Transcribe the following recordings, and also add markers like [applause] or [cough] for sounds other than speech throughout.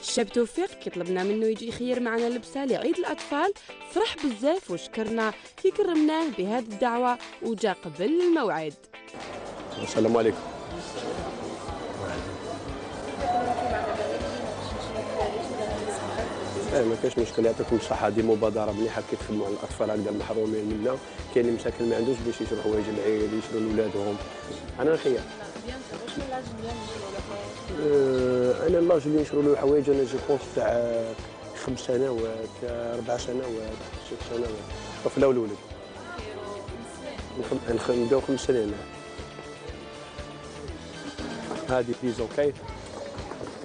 الشاب توفيق كي طلبنا منه يجي يخير معنا لبسه لعيد الأطفال. فرح بزاف وشكرنا كي كرمناه بهذه الدعوة وجا قبل الموعد. السلام عليكم. إيه ما كاينش مشكل يعطيكم الصحه هذه مبادرة مليحة كي تخدموا على الأطفال هكذا المحرومين منا. كاين اللي مساكن ما عندوش باش يشرو حوايج العيد يشرو لولادهم أنا نخير. آه، أنا اللاج اللي نشرو له حوايج أنا جي بونس تاع خمس سنوات أربع سنوات ست سنوات. طفله والولد نخم- نخ- نبداو خمس سنين. هذه بيزا أوكي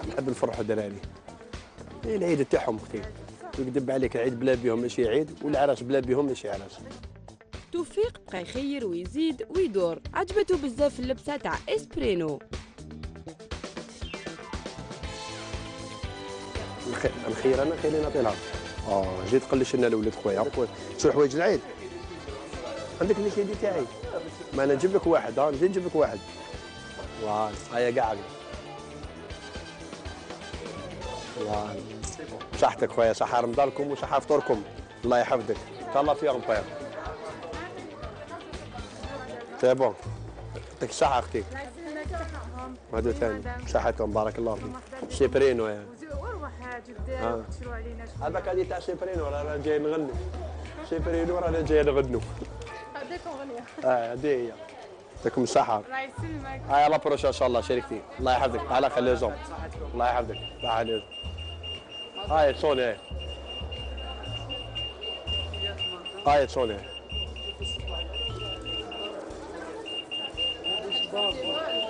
نحب نفرحوا الدراري. إيه العيد تاعهم أختي. يكذب عليك العيد بلا بيهم ماشي عيد والعراس بلا بيهم ماشي عراس توفيق بقى يخير ويزيد ويدور. عجبته بزاف اللبسة تاع إسبرينو. الخير أنا خيري نعطي لها آه جيت تقلش لنا الاولاد خويا. شو حوايج العيد؟ عندك ال caddie تاعي. ما أنا نجيب لك واحد ها نزيد نجيب لك واحد. واه هيا قاعد. واه صحتك خويا؟ صحة رمضانكم وصحة فطوركم الله يحفظك. تهلا فيهم طيب c'est bon يعطيك الصحة أختي. هذا ثاني. صحتهم بارك الله فيك. سيبرينو يا وأروح آه. جدة تشرو علينا هذاك هذه تاع سيبرينو رانا جاي نغني. سيبرينو رانا جاي نغنوا هذيك اغنية آه هذه هي. يعطيكم الصحة الله يسلمك هاي لا بروش إن شاء الله. شريكتي. الله يحفظك. تعال خلي زوم. الله يحفظك. تعال هاي تصوني هاي تصوني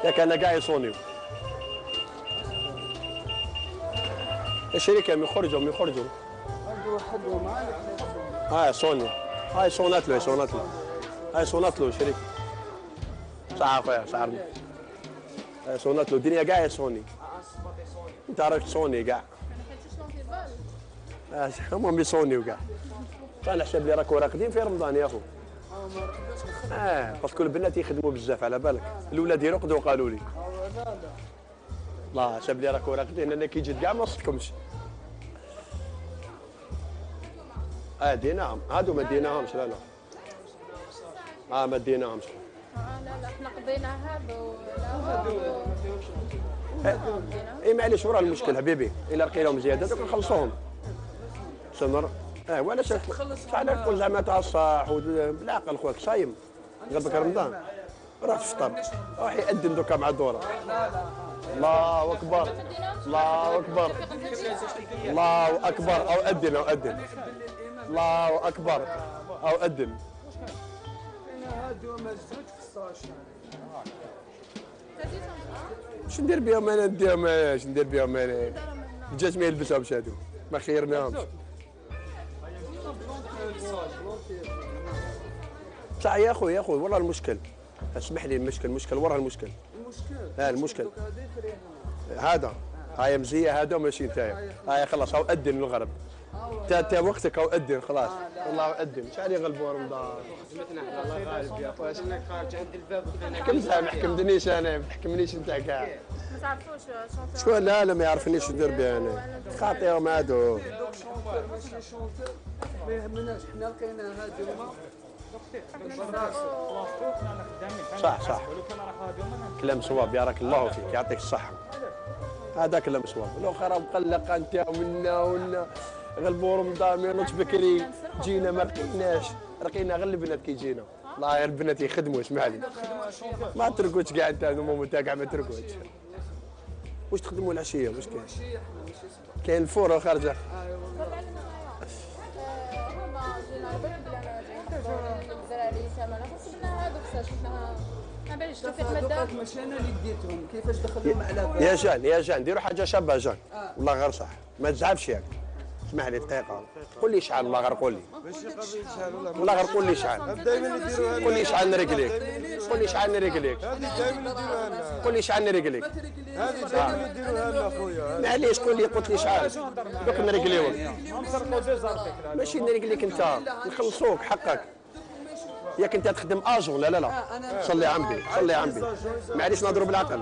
ياك أنا قاعد يصوني. الشركة من يخرجوا هاي صوني هاي صونات له صونات له. هاي صونات له شريك صح اخويا صح هاي صونات له. الدنيا قاعد صوني انت راك صوني قاع آه، هما بيصوني وقاع أنا حسب لي راكو راقدين في رمضان يا أخو. آه parce que البنات يخدموا بزاف على بالك. الاولاد يرقدوا قالوا لي. الله حسب لي راكو راقدين أنا كي جيت كاع ما صدتكمش. آه ديناهم. هادو ما ديناهمش لا لا. آه ما ديناهمش. لا لا إحنا قضينا هذا اي معليش ورا المشكل حبيبي. إلا لقيناهم زيادة دوك نخلصوهم سمر آه وعلاش على تقول زعما تاع الصح ود- بالعقل خويا صايم قلبك رمضان. روح تفطر. روح يأذن دوكا مع الدورة. الله أكبر. الله أكبر. الله أكبر. أو اذن أو اذن الله أكبر. أو اذن شو ندير بهم أنا؟ نديهم أنا شو ندير بهم أنا؟ الدجاج ما يلبسهمش هادو ما خيرناهمش. صح يا أخوي يا أخوي والله المشكل. اسمح لي المشكل المشكل ورا المشكل. المشكل؟ آه المشكل. هذا هاي مزيه هذا ماشي نتايا هاي خلاص هاو اذن الغرب. تا تا وقتك هاو اذن خلاص. والله اذن شحال يغلبوا رمضان الله غالب يا اخويا شنك خارج عند الباب وكان حكمت ما حكمتنيش أنا ما تحكمنيش أنت كاع ما تعرفوش شكون؟ لا لا ما يعرفنيش شو ندير بها أنا خاطيهم هادو ما يهمناش حنا لقينا هما صح صح. كلام صواب بارك الله فيك يعطيك الصحة. هذا كلام صواب الآخر مقلق أنت ومنا ونا غلبوا رمضان ما بكري؟ جينا ما لقيناش لقينا غير البنات كي جينا. الله غير البنات يخدموا اسمح لي ما ترقدش كاع انت هذوما كاع ما ترقدش واش تخدموا العشية؟ واش كاين؟ كاين الفور خارجة. شفناها ما باليش اللي ديتهم كيفاش دخلهم على يا جان يا جان ديروا حاجة شابه جان والله غير صح ما تزعفش ياك اسمح لي دقيقه قول لي شحال والله غير قول لي والله غير قول لي شحال قول لي شحال نرقليك قول لي شحال لنا قول لي شحال نرقليك هذه دائما يديروها لنا خويا معليش قول لي قلت لي شحال دوك نرقليوك ماشي نرقليك انت نخلصوك حقك ياك انت تخدم اجون لا لا لا صلي عمي صلي عمي معليش نهضروا بالعقل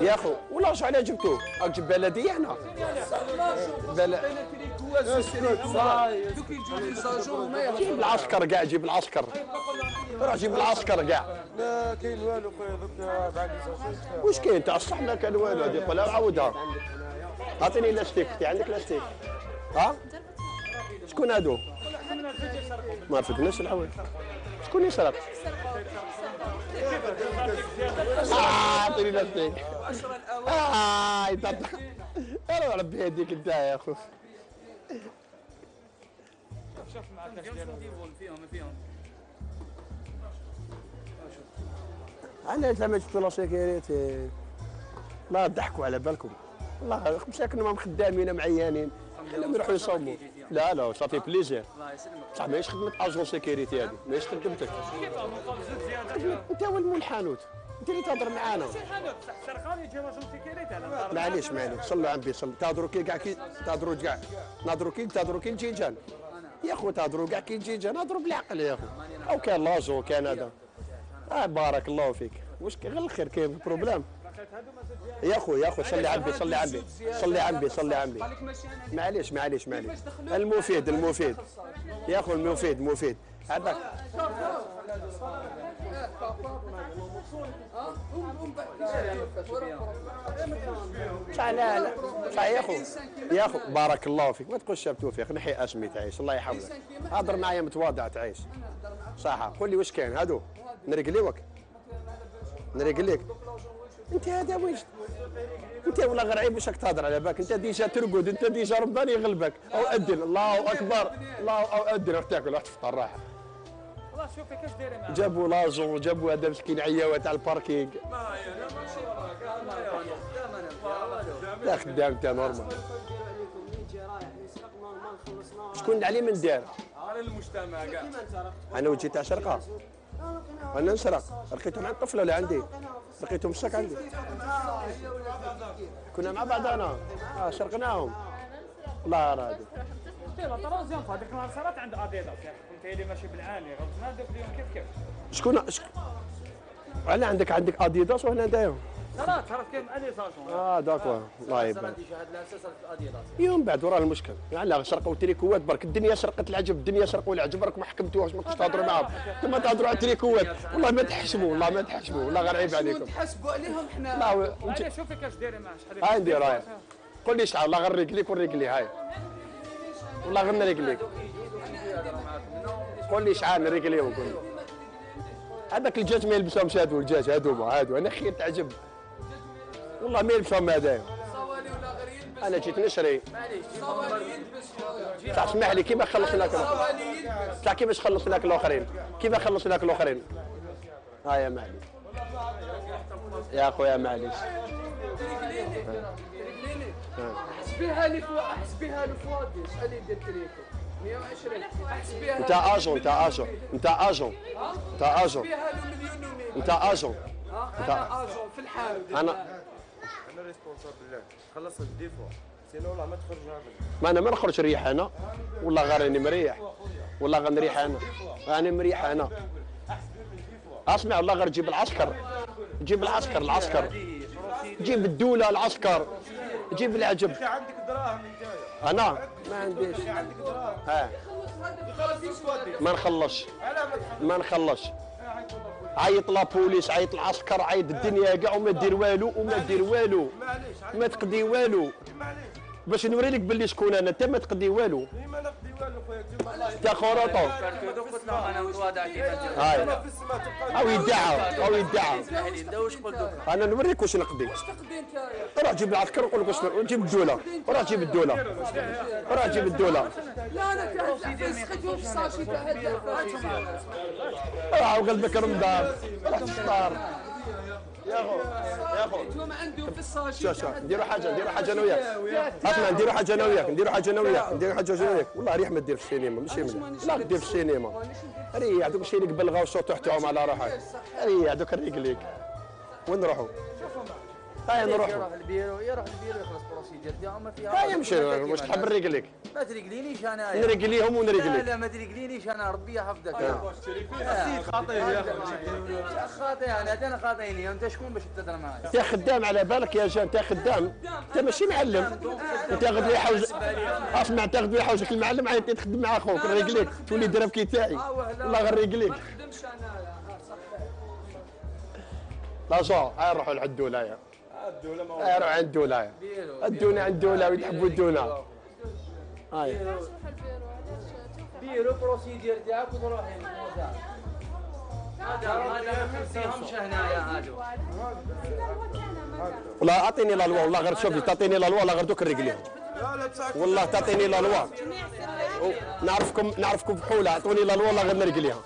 يا اخو والله شو عليه جبتوه راك جيب بلديه هنا جيب العسكر كاع جيب العسكر روح جيب العسكر كاع لا كاين والو خويا دوك واش كاين انت صح ما كان والو هذه قولها عاودها اعطيني لاستيك عندك لاستيك ها شكون هادو ما رفدناش الحوايج شكون يسرق آه، اعطيني لاستيك آه يتعطى أنا ربي يهديك أنت يا أخو. أنا لما شفتوا la sécurité لا ضحكوا على بالكم. والله مساكن ما خدامين معيانين. خليهم يروحوا يصوموا. لا لا ça fait plaisir صح ماهيش خدمه agent sécurité هذه. ماهيش خدمتك. أنت هو المول الحانوت أنت اللي تهضر معانا. معليش معليش. صلوا على النبي صلوا تهضروا كي كاع كي تهضروا كاع. نهضروا كي تهضروا كي les gens يا خو تهضروا كاع كي les gens هضروا بالعقل يا خو أو كان لاجو كان هذا. آه بارك الله فيك. واش غير الخير كاين problème. يا خو يا خو صلي على النبي صلي على النبي صلي على النبي صلي على النبي معليش معليش معليش. المفيد المفيد. يا اخو المفيد مفيد. هذاك. صح لا لا. صح يا اخو يا اخو بارك الله فيك. ما تقولش شاب توفيق نحي أسمي تعيش الله يحفظك. هضر معايا متواضع تعيش. صح قول لي واش كاين؟ هادو. نرقليوك. نرقليك. انت هذا واش؟ انت والله غير عيب واش راك تهضر على بالك. انت ديجا ترقد انت ديجا رباني يغلبك. أو ادن الله أكبر. الله أو ادن راح تاكل راح تفطر راح. والله شوفي كاش دايرة معاه جابوا لاجون جابوا هذا مسكين عياوة تاع الباركينغ. لا خدام انت نورمال. شكون اللي عليه من دار على المجتمع كاع أنا وجهي تاع شرقه أنا نسرق لقيتهم عند الطفله اللي عندي؟ لقيتهم الساك عندي. كنا مع بعضنا. آه سرقناهم الله راضي لا طرازيون هذيك النهار صارت عند آديداس. يعني قلت لي ماشي بالعاني غلطنا دوك اليوم كيف كيف؟ شكون؟ شك... أنا عندك عندك آديداس وهنا دايهم لا لا تعرف كيف ساجون آه داكور الله يبارك يوم بعد وراه المشكل. يعني لا سرقوا التريكوات برك الدنيا سرقت العجب الدنيا سرقوا العجب راك ما حكمتوهاش ما كنتش تهضروا معاهم. ثم تهضروا على التريكوات والله ما تحشموا والله ما تحشموا والله غير عيب عليكم. نحسبوا عليهم حنا؟ لا انت شوفي كاش دايرة معاه شحال هاي ندير هاي. قول لي شحال والله غير رجليك ورجلي هاي. والله غير رجليك. قول لي شحال رجلي وقول لي. هذاك الجاج ما يلبسهمش هادو الجاج هادو هادو. أنا خير تعجب والله ما يلبسهم هذايا أنا جيت نشري. يلبس صح اسمح لي خلصناك صوالي يلبس صح كيفاش خلصناك الآخرين؟ كيف خلصناك الآخرين؟ ها يا معليش يا أخويا معليش حسبيها لي فوا حسبيها لي فوادي شحال يدير تريكو؟ 120 حسبيها أنت أجون أنت أجون أنت أجون أنت أجون. أنت أجون. أنا أجون في الحال. أنا خلص الديفو سينو والله ما تخرج ما أنا ما نخرج ريح أنا. والله غير راني مريح. والله غنريح أنا. راني مريح أنا. أسمع والله غير جيب العسكر. جيب العسكر العسكر. جيب الدولة العسكر. جيب العجب. عندك دراهم انت أنا؟ ما عنديش عندك دراهم. ما نخلصش ما نخلصش عيط la police عيط العسكر عيط الدنيا كاع وما دير والو وما دير والو. ما تقضي والو. باش نوري لك باللي شكون أنا انت ما تقضي والو. ما نقضي والو خويا تجيب الله انت خروطو دوك قلت لهم أنا متواضع كيما هاي. في السماء تبقى أو يدعى أو يدعى أنا نوريك واش نقضي روح جيب العسكر وقول لك واش جيب الدولة. روح جيب الدولة. روح جيب الدولة. لا أنا خدوه في الساشي تاع روح وقلبك رمضان. روح تفطر. يا خو يا خو هم عندهم في شوف شوف نديروا حاجة نديروا حاجة أنا وياك. أسمع نديروا حاجة أنا وياك نديروا حاجة أنا وياك نديروا حاجة أنا وياك. والله ريح ما دير في السينما ماشي من لا دير في السينما ريح دوك شي لك بلغوا الصوت تحتهم على روحك ريح دوك الرجليك وين نروحوا؟ هيا يروح نروح البيرو يروح البيرو يخلص procédure ديالو ما فيها هيا نمشي واش تحب نريقليك ما تريقلينيش أنا نريقليهم لا ونريقليك لا ما تريقلينيش أنا ربي يحفظك السيد خاطيه يا أخي. خاطي أنا أنا خاطيني أنت شكون باش تهضر معايا؟ انت خدام على بالك يا جان أنت خدام. أنت ماشي معلم. أنت غدوه يحوز اسمع انت غدوه يحوزك المعلم عاد تخدم مع أخوك نريقليك تولي دربكي تاعي والله غنريقليك ما نخدمش انايا ها صح. لا هاي نروحوا لعند ولايه الدولة ما هاي نروحوا عند ولايه ادونا عند ولايه ويحبوا يدونا هاي. بيرو. بروسيدير تاعك وتروحي هذا. هذا ما فيهمش هنايا هادو. والله أعطيني لا لوا والله غير شوفي تعطيني لا لوا لا غير دوك تسعك والله تعطيني لا لوا. نعرفكم نعرفكم بحولة أعطوني لا لوا والله غير نريقليها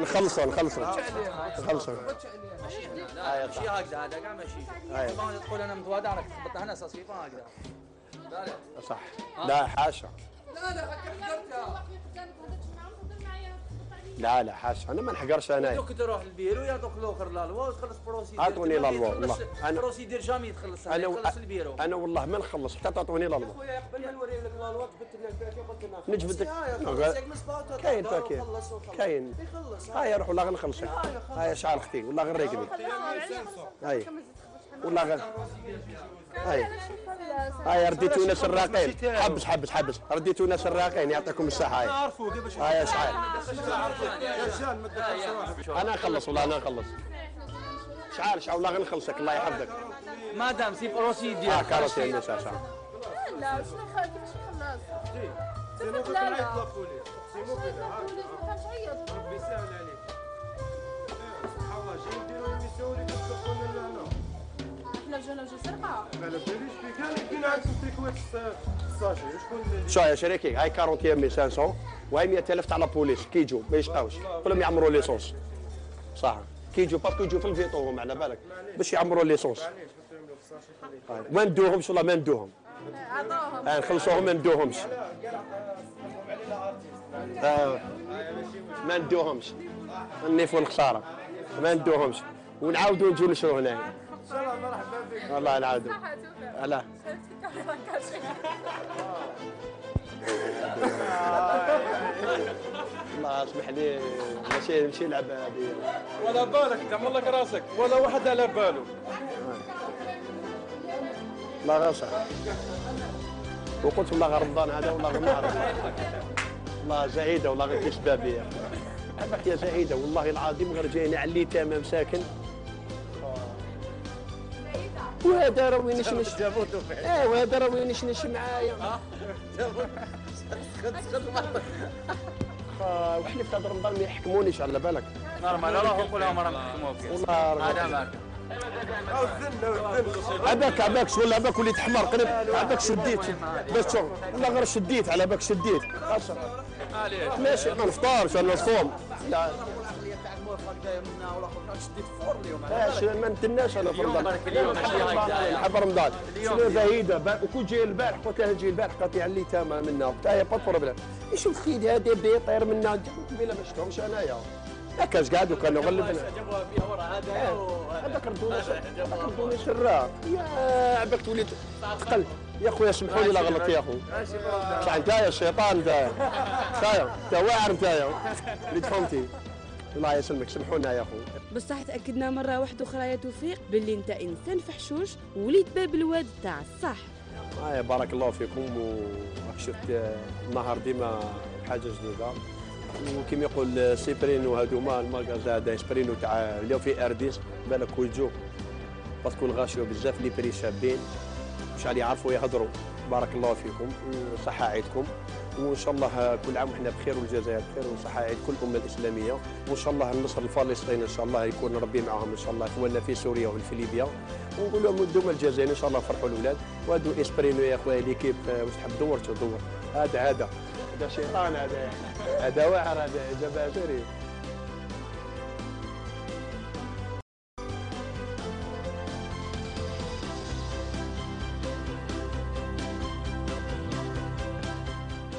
نخلصوا نخلصوا نخلصوا ماشي هكذا هذا كاع ماشي. أيوة. طبعا تقول أنا متواضع راك تخبط هنا أساس كيف هكذا صح. لا حاشا. لا لا هكا حضرتها لا لا حاشا أنا ما نحقرش انايا دوك تروح البيرو يعطوك الآخر لا لوا وتخلص بروسيدير أعطوني لا لوا، والله. أنا- بروسيدير جامي تخلص أنا تخلص البيرو أنا والله ما نخلص حتى تعطوني لا لوا خويا قبل ما نوري لك لا لوا جبت لنا الباكي وقلت لنا نجبد لك كاين تا كاين يخلص هاي روح والله غير نخلصك هاي شعر أختي والله ريقلي هاي والله غير هاي. هاي رديتونا سراقين حبس حبس حبس رديتونا سراقين يعطيكم الصحة هاي. عرفوا كيفاش هاي شحال أنا نخلص والله أنا نخلص شحال شحال والله غير نخلصك الله يحفظك. مادام سي بروسيدير آه كارثه يا الناس شحال لا شنو خ- كيفاش نخلص لا، لا. نعيط لابوليس ما كانش عيط ربي يسهل عليك. سبحان الله جاي نديروا الميسيون اللي تدخلوا لنا ما باليش كاين عندكم تيكوات الساشي شكون اللي شو يا شريكي هاي 41500 وهاي 100000 تاع لا بوليس كيجوا ما يشقاوش كلهم يعمروا ليسونس صح كيجوا باسكو يجوا في الفيتو هم على بالك باش يعمروا ليسونس. ما ندوهمش والله ما ندوهم عطاهم آه نخلصوهم ما ندوهمش آه ما ندوهمش النيف والخساره ما ندوهمش ونعاودوا نجوا نشرو هنا والله نعاودوا لا [laughs] الله اسمح لي. ماشي ماشي لعبه هذه. ولا بالك تعمل لك راسك ولا واحد على باله. الله غاصة وقلت والله غير رمضان هذا والله غير نهار. والله زعيدة والله غير أخي عباك يا زعيدة والله العظيم غير جاينا على اللي تمام ساكن وهذا راه وين يشنش آه وهذا راه وين يشنش معايا. آه، وحلفت هذا رمضان ما يحكمونيش على بالك. نورمال روح وقول لهم راهم يحكموك. والله معك عباك عباك شغل عباك وليت حمار قريب. عباك شديت. بس شغل والله غير شديت على بالك شديت. ماشي ما نفطرش أنا نصوم لا منا ولا اخر شديت فور اليوم ماشي ما نتناش أنا في رمضان. اليوم. ماشي هكذا. نحب رمضان شنو فايده با- وكون جاي البارح قلت لها جاي البارح قالت لي علي تاما منا قلت لها با بروبليم إيش الخيد هذا يبدا يطير منا قبيله ما شفتهمش انايا ما كانش قاعد وكانوا غلبنا جابوها فيها ورا هذا. هذاك ردوني هذاك ردوني سراق يا عباك تولي تقل يا خويا سمحوا لي لا غلط يا صح انت الشيطان انت انت. انت واعر انت اللي تفهمتي. الله يسلمك سمحونا يا اخو بصح تأكدنا مرة واحدة أخرى يا توفيق باللي انت إنسان فحشوش وليد باب الواد تاع الصح. آه بارك الله فيكم وشفت آه، النهار ديما حاجة جديدة. وكما يقول سيبرينو هذوما الماغازا هذا سبرينو تاع اليوم في أرديس بالك ويجو. باسكو الغاشيو بزاف لي بري شابين. شحال يعرفوا يهضروا. بارك الله فيكم وصحة عيدكم. وإن شاء الله كل عام وحنا بخير والجزائر بخير وصحة عيد كل الامه الإسلامية. وإن شاء الله النصر لفلسطين إن شاء الله يكون ربي معهم إن شاء الله اخواننا في سوريا وفي ليبيا. ونقول لهم دوما الجزائر إن شاء الله فرحوا الأولاد. وهادو اسبرينو يا إخويا ليكيب آه، واش تحب دور تدور هذا هذا. هذا شيطان هذا. هذا واعر هذا جبابري.